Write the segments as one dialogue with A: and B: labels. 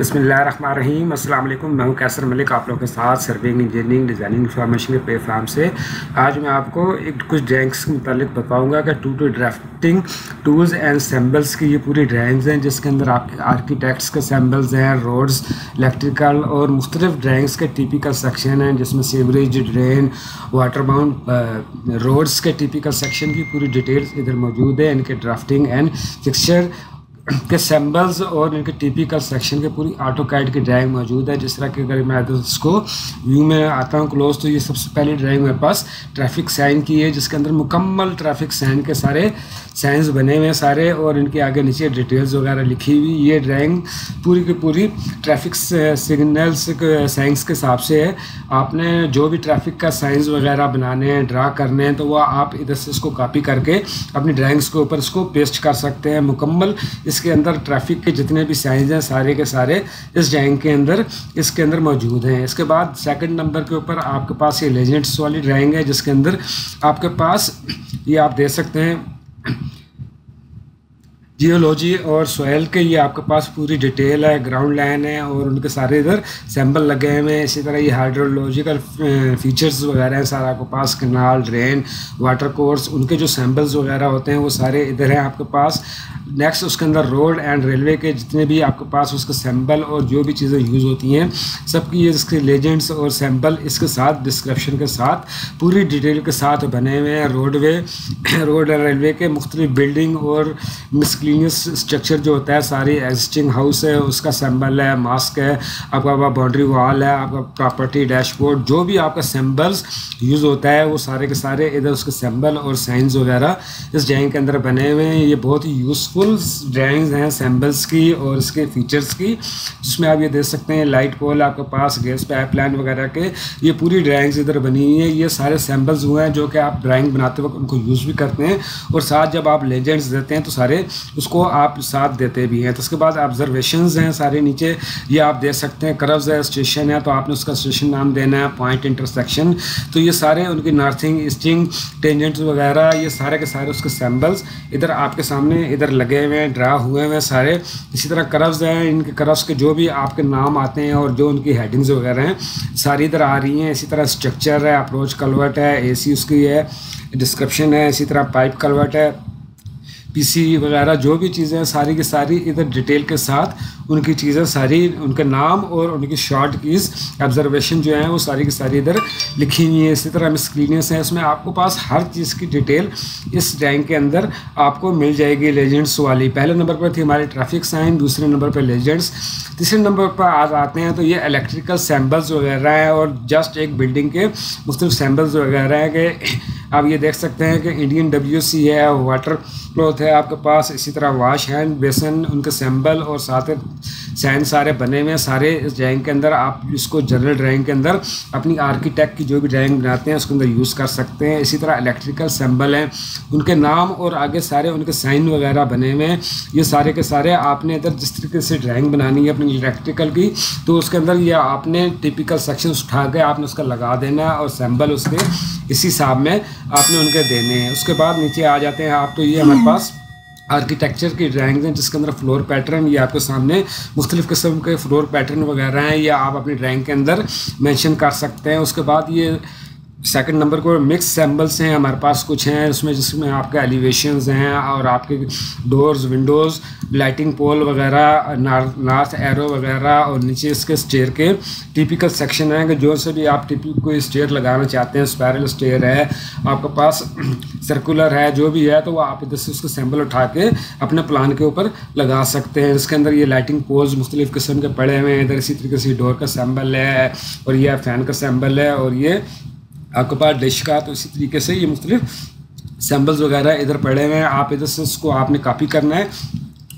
A: बसमीम अल्लाम मैं हूँ कैसर मलिक, आप लोगों के साथ सर्विंग, इंजीनियरिंग, डिज़ाइनिंग इंफॉर्मेशन के प्लेटफार्म से। आज मैं आपको एक कुछ ड्राइंग्स के मतलब बताऊँगा कि two two drafting tools and symbols की ये पूरी ड्राइंग्स हैं, जिसके अंदर आपके आर्किटेक्ट्स के सैम्बल्स हैं रोड्स इलेक्ट्रिकल और मुख्तलिफ़ ड्राइंग्स के टिपिकल सेक्शन हैं, जिसमें sewerage drain water bound roads के टिपिकल सेक्शन की पूरी डिटेल्स इधर मौजूद है। इनके ड्राफ्टिंग एंड फिक्सचर के सैम्बल्स और इनके टिपिकल सेक्शन के पूरी ऑटो कैड की ड्राइंग मौजूद है। जिस तरह की अगर मैं इसको व्यू में आता हूँ क्लोज तो ये सबसे पहली ड्राइंग मेरे पास ट्रैफ़िक साइन की है, जिसके अंदर मुकम्मल ट्रैफ़िक साइन के सारे साइंस बने हुए हैं सारे, और इनके आगे नीचे डिटेल्स वगैरह लिखी हुई, ये ड्राइंग पूरी की पूरी ट्रैफ़िक सिग्नल्स साइंस के हिसाब से है। आपने जो भी ट्रैफ़िक का साइंस वगैरह बनाने हैं ड्रा करने हैं तो वह आप इधर से इसको कापी करके अपनी ड्राइंग्स के ऊपर इसको पेस्ट कर सकते हैं। मुकम्मल इसके अंदर ट्रैफ़िक के जितने भी साइंस हैं, सारे के सारे इस ड्राइंग के अंदर, इसके अंदर मौजूद हैं। इसके बाद सेकंड नंबर के ऊपर आपके पास ये लेजेंड्स वाली ड्राइंग है, जिसके अंदर आपके पास ये आप दे सकते हैं जियोलॉजी और सोयल के ये आपके पास पूरी डिटेल है ग्राउंड लाइन है और उनके सारे इधर सैंपल लगे हुए हैं। इसी तरह ये हाइड्रोलॉजिकल फीचर्स वगैरह हैं, सारा आपके पास कनाल ड्रेन वाटर कोर्स उनके जो सैंपल्स वगैरह होते हैं, वो सारे इधर हैं आपके पास। नेक्स्ट उसके अंदर रोड एंड रेलवे के जितने भी आपके पास उसके सैंपल और जो भी चीज़ें यूज़ होती हैं, सबकी ये इसके लेजेंड्स और सैंपल इसके साथ डिस्क्रिप्शन के साथ, पूरी डिटेल के साथ बने हुए हैं रोडवे रोड एंड रेलवे के मुख्तलिफ़ बिल्डिंग और मिसक्लीनियस स्ट्रक्चर जो होता है, सारी एग्जिस्टिंग हाउस है, उसका सैम्बल है मास्क है, आपका बाउंड्री वॉल है, आपका प्रॉपर्टी डैशबोर्ड जो भी आपका सैम्बल्स यूज़ होता है, वो सारे के सारे इधर उसके सैम्बल और साइंस वगैरह इस ड्राइंग के अंदर बने हुए हैं। ये बहुत ही यूज़फुल फुल ड्राइंग्स हैं सैम्बल्स की और इसके फीचर्स की, जिसमें आप ये देख सकते हैं लाइट पोल आपके पास गैस पाइप लाइन वगैरह के, ये पूरी ड्राइंग्स इधर बनी हुई है। ये सारे सैम्बल्स हुए हैं जो कि आप ड्राइंग बनाते वक्त उनको यूज़ भी करते हैं और साथ जब आप लेजेंड्स देते हैं तो सारे उसको आप साथ देते भी हैं। तो उसके बाद ऑब्जर्वेशन हैं सारे नीचे। ये आप देख सकते हैं करव्स है स्टेशन है तो आपने उसका स्टेशन नाम देना है पॉइंट इंटरसेक्शन तो ये सारे उनकी नॉर्थिंग ईस्टिंग टेंजेंट्स वगैरह, ये सारे के सारे उसके सैम्बल्स इधर आपके सामने, इधर लगे लगे हुए हैं, ड्रा हुए हुए हैं सारे। इसी तरह करव्स हैं इनके करव्स के जो भी आपके नाम आते हैं और जो उनकी हेडिंग्स वगैरह हैं, सारी इधर आ रही हैं। इसी तरह स्ट्रक्चर है अप्रोच कलवर्ट है एसी उसकी है डिस्क्रिप्शन है, इसी तरह पाइप कलवर्ट है। पीसी वगैरह, जो भी चीज़ें हैं, सारी की सारी इधर डिटेल के साथ उनकी चीज़ें, सारी उनके नाम और उनकी शॉर्ट कीज़ ऑब्जर्वेशन जो है, वो सारी की सारी इधर लिखी हुई है। इसी तरह हम मिसक्लीनियस है, इसमें आपको पास हर चीज़ की डिटेल इस रैंक के अंदर आपको मिल जाएगी लेजेंड्स वाली। पहले नंबर पर थी हमारी ट्रैफ़िक साइन दूसरे नंबर पर लेजेंड्स तीसरे नंबर पर आज आते हैं तो ये इलेक्ट्रिकल सैम्बल्स वगैरह हैं और जस्ट एक बिल्डिंग के मुख्तलिफ़ सैम्बल्स वगैरह हैं कि आप ये देख सकते हैं कि इंडियन डब्ल्यू सी है वाटर क्लॉथ है आपके पास, इसी तरह वाश हैंड बेसन उनके सैम्बल और साथ सैन सारे बने हुए हैं। सारे इस ड्राइंग के अंदर आप इसको जनरल ड्राइंग के अंदर अपनी आर्किटेक्ट की जो भी ड्राइंग बनाते हैं, उसके अंदर यूज़ कर सकते हैं। इसी तरह इलेक्ट्रिकल सैम्बल हैं। उनके नाम और आगे सारे उनके साइन वगैरह बने हुए हैं। ये सारे के सारे आपने इधर जिस तरीके से ड्राइंग बनानी है अपनी इलेक्ट्रिकल की तो उसके अंदर ये आपने टिपिकल सेक्शन उठा के आपने उसका लगा देना है और सैम्बल उसके इसी हिसाब में आपने उनके देने हैं। उसके बाद नीचे आ जाते हैं आप तो ये हमारे पास आर्किटेक्चर की ड्राइंग्स हैं, जिसके अंदर फ्लोर पैटर्न ये आपके सामने मुख्तलिफ़ किस्म के फ्लोर पैटर्न वगैरह हैं, या आप अपनी ड्राइंग के अंदर मेंशन कर सकते हैं। उसके बाद ये सेकंड नंबर को मिक्स सैम्बल्स हैं, हमारे पास कुछ हैं, उसमें जिसमें आपके एलिवेशंस हैं और आपके डोर्स विंडोज़ लाइटिंग पोल वगैरह नॉर्थ एरो वगैरह और नीचे इसके स्टेयर के टिपिकल सेक्शन हैं कि जो से भी आप टिपिक कोई स्टेयर लगाना चाहते हैं स्पैरल स्टेयर है, आपके पास सर्कुलर है, जो भी है तो वो आप इधर से उसको सैम्बल उठा के अपने प्लान के ऊपर लगा सकते हैं। इसके अंदर ये लाइटिंग पोल्स मुख्तलिफ़ किस्म के पड़े हुए हैं, इधर इसी तरीके से डोर का सैम्बल है और यह फ़ैन का सैम्बल है और ये आपके पास डिश का तो इसी तरीके से ये मुख्तलिफ़ सैम्बल्स वगैरह इधर पड़े हुए हैं। आप इधर से उसको आपने कापी करना है।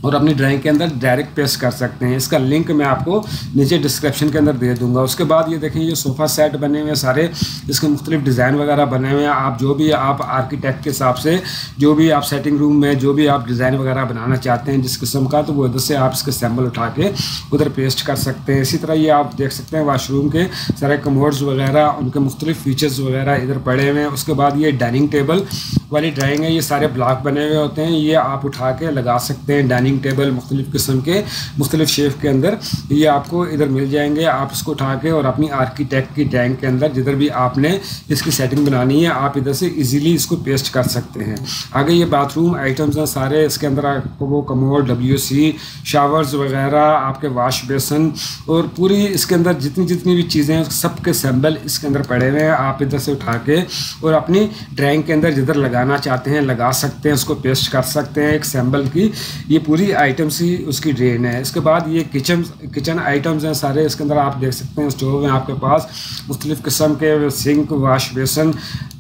A: और अपनी ड्राइंग के अंदर डायरेक्ट पेस्ट कर सकते हैं। इसका लिंक मैं आपको नीचे डिस्क्रिप्शन के अंदर दे दूँगा। उसके बाद ये देखें, ये सोफ़ा सेट बने हुए हैं सारे। इसके मुख्तलिफ़ डिज़ाइन वगैरह बने हुए हैं। आप जो भी आप आर्किटेक्ट के हिसाब से, जो भी आप सेटिंग रूम में, जो भी आप डिज़ाइन वगैरह बनाना चाहते हैं, जिस किस्म का तो वो इधर से आप इसके सैम्बल उठा के उधर पेस्ट कर सकते हैं। इसी तरह ये आप देख सकते हैं वाशरूम के सारे कमोड्स वगैरह, उनके मुख्तलिफ़ फीचर्स वगैरह इधर पड़े हुए हैं। उसके बाद ये डाइनिंग टेबल वाली ड्राइंग है। ये सारे ब्लॉक बने हुए होते हैं। ये आप उठा के लगा सकते हैं डाइनिंग डाइनिंग टेबल मुख्तलिफ़ किस्म के, मुख्तलिफ़ शेप के अंदर ये आपको इधर मिल जाएँगे। आप इसको उठा के और अपनी आर्किटेक्ट की टैंक के अंदर जिधर भी आपने इसकी सेटिंग बनानी है, आप इधर से इजीली इसको पेस्ट कर सकते हैं। आगे ये बाथरूम आइटम्स हैं सारे, इसके अंदर आपको वो कमोड डब्ल्यू सी शावर्स वगैरह, आपके वाश बेसन और पूरी इसके अंदर जितनी जितनी भी चीज़ें हैं सब के सैम्बल इसके अंदर पड़े हुए हैं। आप इधर से उठा के और अपनी ड्राइंग के अंदर जिधर लगाना चाहते हैं, लगा सकते हैं उसको पेस्ट कर सकते हैं। एक सैम्बल की ये पूरी आइटम्स ही उसकी ड्रेन है। इसके बाद ये किचन किचन आइटम्स हैं सारे। इसके अंदर आप देख सकते हैं स्टोव हैं आपके पास। मुख्तलिफ़ किस्म के सिंक वाश बेसन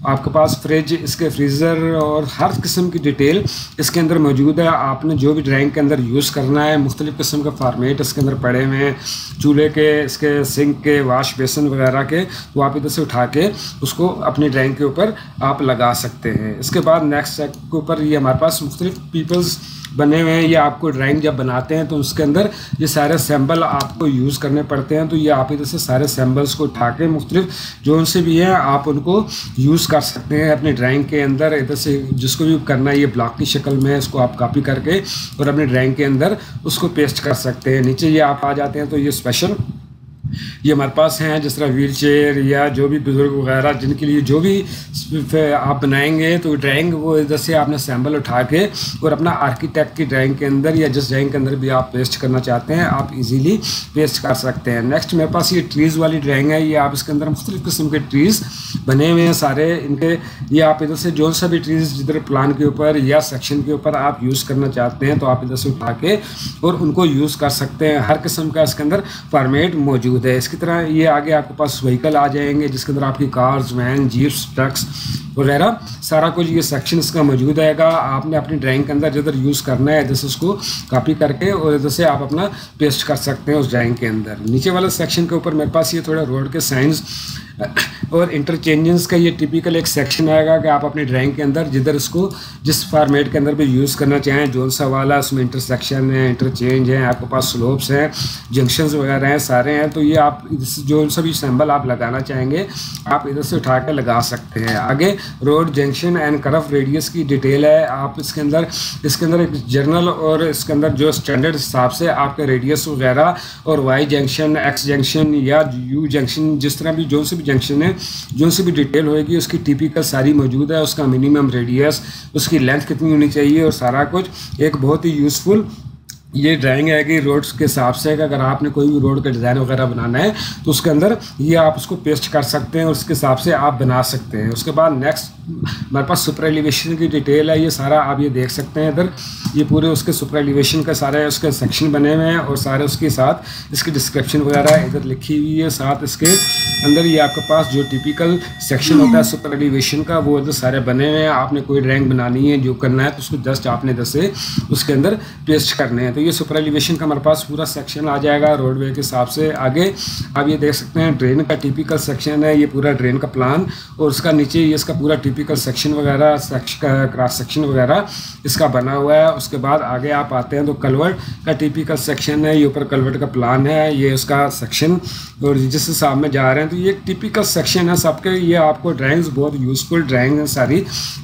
A: आपके पास फ्रिज इसके फ्रीज़र और हर किस्म की डिटेल इसके अंदर मौजूद है। आपने जो भी ड्राइंग के अंदर यूज़ करना है, मुख्तलिफ़ किस्म के फार्मेट इसके अंदर पड़े हुए हैं। चूल्हे के, इसके सिंक के वाश बेसन वगैरह के तो आप इधर से उठा के उसको अपनी ड्राइंग के ऊपर आप लगा सकते हैं। इसके बाद नेक्स्ट के ऊपर ये हमारे पास मुख्तलिफ़ पीपल्स बने हुए हैं, या आपको ड्राइंग जब बनाते हैं तो उसके अंदर ये सारे सैम्बल आपको यूज़ करने पड़ते हैं तो ये आप इधर से सारे सैम्बल्स को उठा के मुख्तलिफ़ जो उनसे भी हैं, आप उनको यूज़ कर सकते हैं अपने ड्राइंग के अंदर, इधर से जिसको भी करना है, ये ब्लॉक की शक्ल में इसको आप कापी करके और अपने ड्राइंग के अंदर उसको पेस्ट कर सकते हैं। नीचे ये आप आ जाते हैं तो ये स्पेशल ये हमारे पास हैं, जिस तरह व्हील चेयर या जो भी बुज़ुर्ग वगैरह, जिनके लिए जो भी आप बनाएँगे तो ड्राइंग वो इधर से आपने सैम्बल उठा के और अपना आर्किटेक्ट की ड्राइंग के अंदर या जिस ड्राइंग के अंदर भी आप पेस्ट करना चाहते हैं, आप इजीली पेस्ट कर सकते हैं। नेक्स्ट मेरे पास ये ट्रीज़ वाली ड्राइंग है, ये आप इसके अंदर मुख्तलिफ़ किस्म के ट्रीज़ बने हुए हैं सारे। इनके, ये आप इधर से जो सा भी ट्रीज़ जिधर प्लान के ऊपर या सेक्शन के ऊपर आप यूज़ करना चाहते हैं तो आप इधर से उठा के और उनको यूज़ कर सकते हैं। हर किस्म का इसके अंदर फॉर्मेट मौजूद है। इसकी तरह ये आगे आपके पास व्हीकल आ जाएँगे, जिसके अंदर आपकी कार्स वैन जीप्स ट्रक्स वगैरह सारा कुछ ये सेक्शन इसका मौजूद आएगा आपने अपनी ड्राइंग के अंदर जिधर यूज़ करना है जैसे उसको कॉपी करके और इधर से आप अपना पेस्ट कर सकते हैं उस ड्राइंग के अंदर। नीचे वाले सेक्शन के ऊपर मेरे पास ये थोड़ा रोड के साइंस और इंटरचेंजेंस का ये टिपिकल एक सेक्शन आएगा कि आप अपनी ड्राइंग के अंदर जिधर इसको जिस फॉर्मेट के अंदर भी यूज़ करना चाहें, जो सा वाला, उसमें इंटरसेक्शन है इंटरचेंज है, आपके पास स्लोप्स हैं जंक्शंस वगैरह हैं, सारे हैं तो ये आप जो सा भी सैम्बल आप लगाना चाहेंगे, आप इधर से उठा कर लगा सकते हैं। आगे road junction and curve radius की डिटेल है। आप इसके अंदर इसके अंदर एक जर्नल और इसके अंदर जो स्टैंडर्ड हिसाब से आपके रेडियस वगैरह और वाई जंक्शन एक्स जंक्शन या यू जंक्शन जिस तरह भी जो से भी जंक्शन है, जो सी भी डिटेल होएगी, उसकी टिपिकल सारी मौजूद है, उसका मिनिमम रेडियस उसकी लेंथ कितनी होनी चाहिए और सारा कुछ एक बहुत ही यूज़फुल ये ड्राइंग है कि रोड्स के हिसाब से अगर आपने कोई भी रोड का डिज़ाइन वगैरह बनाना है तो उसके अंदर ये आप उसको पेस्ट कर सकते हैं और उसके हिसाब से आप बना सकते हैं। उसके बाद नेक्स्ट हमारे पास सुपर एलिवेशन की डिटेल है, ये सारा आप ये देख सकते हैं इधर। ये पूरे उसके सुपर एलिवेशन का सारे उसके सेक्शन बने हुए हैं और सारे उसके साथ इसकी डिस्क्रिप्शन वगैरह इधर लिखी हुई है, साथ इसके अंदर ये आपके पास जो टिपिकल सेक्शन होता है सुपर एलिवेशन का वो इधर सारे बने हुए हैं। आपने कोई ड्राइंग बनानी है जो करना है तो उसको जस्ट आपने इधर से उसके अंदर पेस्ट करने हैं। तो ये सुपर एलिवेशन का हमारे पास पूरा सेक्शन आ जाएगा रोडवे के हिसाब से आगे। आप ये देख सकते हैं ड्रेन का टिपिकल सेक्शन है ये पूरा ड्रेन का प्लान और उसका नीचे ये इसका पूरा टिपिकल सेक्शन वगैरह क्रॉस सेक्शन वगैरह इसका बना हुआ है। उसके बाद आगे आप आते हैं तो कलवर्ट का टिपिकल सेक्शन है ये ऊपर कलवर्ट का प्लान है ये उसका सेक्शन और जिस हिसाब में जा रहे हैं तो ये टिपिकल सेक्शन है सबके। ये आपको ड्राइंग्स बहुत यूज़फुल ड्राइंग है सारी।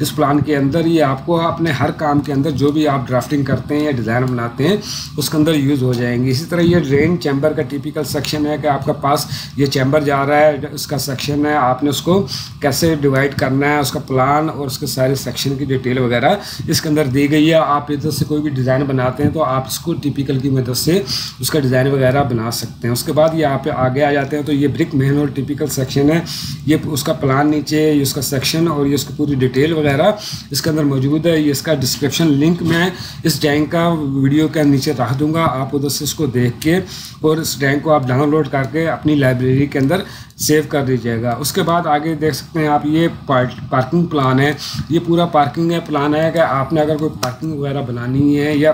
A: इस प्लान के अंदर ये आपको अपने हर काम के अंदर जो भी आप ड्राफ्टिंग करते हैं या डिज़ाइन बनाते हैं, उसके अंदर यूज़ हो जाएँगे। इसी तरह ये ड्रेन चैम्बर का टिपिकल सेक्शन है कि आपका पास ये चैम्बर जा रहा है उसका सेक्शन है, आपने उसको कैसे डिवाइड करना है, उसका प्लान और उसके सारे सेक्शन की डिटेल वगैरह इसके अंदर दी गई है। आप इधर से कोई भी डिज़ाइन बनाते हैं तो आप इसको टिपिकल की मदद से उसका डिज़ाइन वगैरह बना सकते हैं। उसके बाद ये आप आगे आ जाते हैं तो ये ब्रिक मेन और टिपिकल सेक्शन है। ये उसका प्लान नीचे ये उसका सेक्शन और ये उसकी पूरी डिटेल वगैरह इसके अंदर मौजूद है। ये इसका डिस्क्रिप्शन लिंक मैं इस टैंक का वीडियो के नीचे रख दूँगा। आप उधर से इसको देख के और इस टैंक को आप डाउनलोड करके अपनी लाइब्रेरी के अंदर सेव कर दीजिएगा। उसके बाद आगे देख सकते हैं आप, ये पार्किंग प्लान है। ये पूरा पार्किंग है। प्लान है कि आपने अगर कोई पार्किंग वगैरह बनानी है या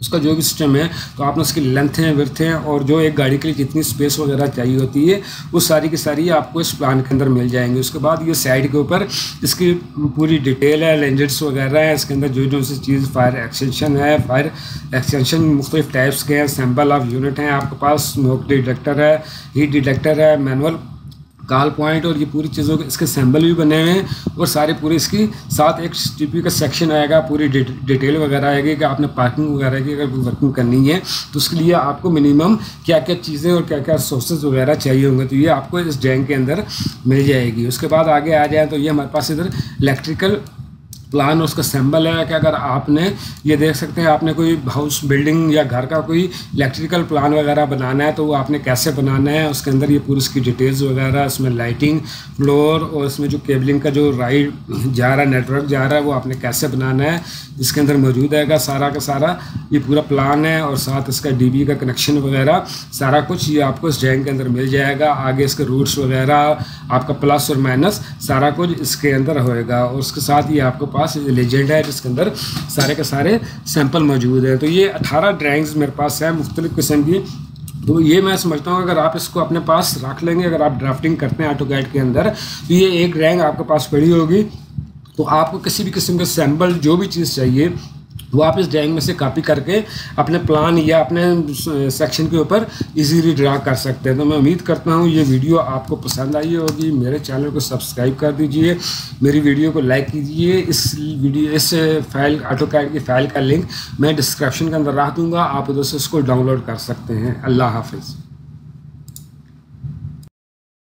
A: उसका जो भी सिस्टम है तो आपने उसकी लेंथ है विर्थ है, और जो एक गाड़ी के लिए जितनी स्पेस वगैरह चाहिए होती है, वो सारी की सारी आपको इस प्लान के अंदर मिल जाएँगे। उसके बाद ये साइड के ऊपर इसकी पूरी डिटेल है लेंजेट्स वगैरह है, इसके अंदर जो जो सी चीज़ फायर एक्सटेंशन है फायर एक्सटेंशन मुख्तलिफ़ टाइप्स के हैं सैंपल ऑफ़ यूनिट हैं आपके पास स्मोक डिटेक्टर है हीट डिटेक्टर है मैनुअल काल पॉइंट और ये पूरी चीज़ों के, इसके सैम्बल भी बने हुए हैं और सारे पूरे इसकी साथ एक टीपी का सेक्शन आएगा, पूरी डिटेल वगैरह आएगी कि आपने पार्किंग वगैरह की, अगर वर्किंग करनी है तो उसके लिए आपको मिनिमम क्या क्या चीज़ें और क्या क्या सोर्सेज वगैरह चाहिए होंगे तो ये आपको इस डैंग के अंदर मिल जाएगी। उसके बाद आगे आ जाए तो ये हमारे पास इधर इलेक्ट्रिकल प्लान, उसका सिंबल है कि अगर आपने, ये देख सकते हैं, आपने कोई हाउस बिल्डिंग या घर का कोई इलेक्ट्रिकल प्लान वगैरह बनाना है तो वो आपने कैसे बनाना है, उसके अंदर ये पूरी उसकी डिटेल्स वगैरह, उसमें लाइटिंग फ्लोर और उसमें जो केबलिंग का जो राइड जा रहा है नेटवर्क जा रहा है, वो आपने कैसे बनाना है, इसके अंदर मौजूद है सारा का सारा, ये पूरा प्लान है और साथ इसका डीबी का कनेक्शन वगैरह, सारा कुछ ये आपको इस डैंग के अंदर मिल जाएगा, आगे इसके रूट्स वगैरह, आपका प्लस और माइनस सारा कुछ इसके अंदर होएगा और उसके साथ ये आपको पास लेजेंड है, जिसके अंदर सारे के सारे सैंपल मौजूद हैं। तो ये अठारह ड्राइंग्स मेरे पास है, मुख्तलिफ़ किस्म की। तो ये मैं समझता हूँ, अगर आप इसको अपने पास रख लेंगे, अगर आप ड्राफ्टिंग करते हैं ऑटो गाइड के अंदर तो ये एक ड्राइंग आपके पास पड़ी होगी। तो आपको किसी भी किस्म का सैंपल जो भी चीज़ चाहिए वो आप इस ड्राइंग में से कॉपी करके अपने प्लान या अपने सेक्शन के ऊपर इजीली ड्रा कर सकते हैं। तो मैं उम्मीद करता हूँ ये वीडियो आपको पसंद आई होगी। मेरे चैनल को सब्सक्राइब कर दीजिए। मेरी वीडियो को लाइक कीजिए। इस वीडियो इस फ़ाइल ऑटो कैड की फ़ाइल का लिंक मैं डिस्क्रिप्शन के अंदर रख दूँगा। आप उधर से उसको डाउनलोड कर सकते हैं। अल्लाह हाफिज़।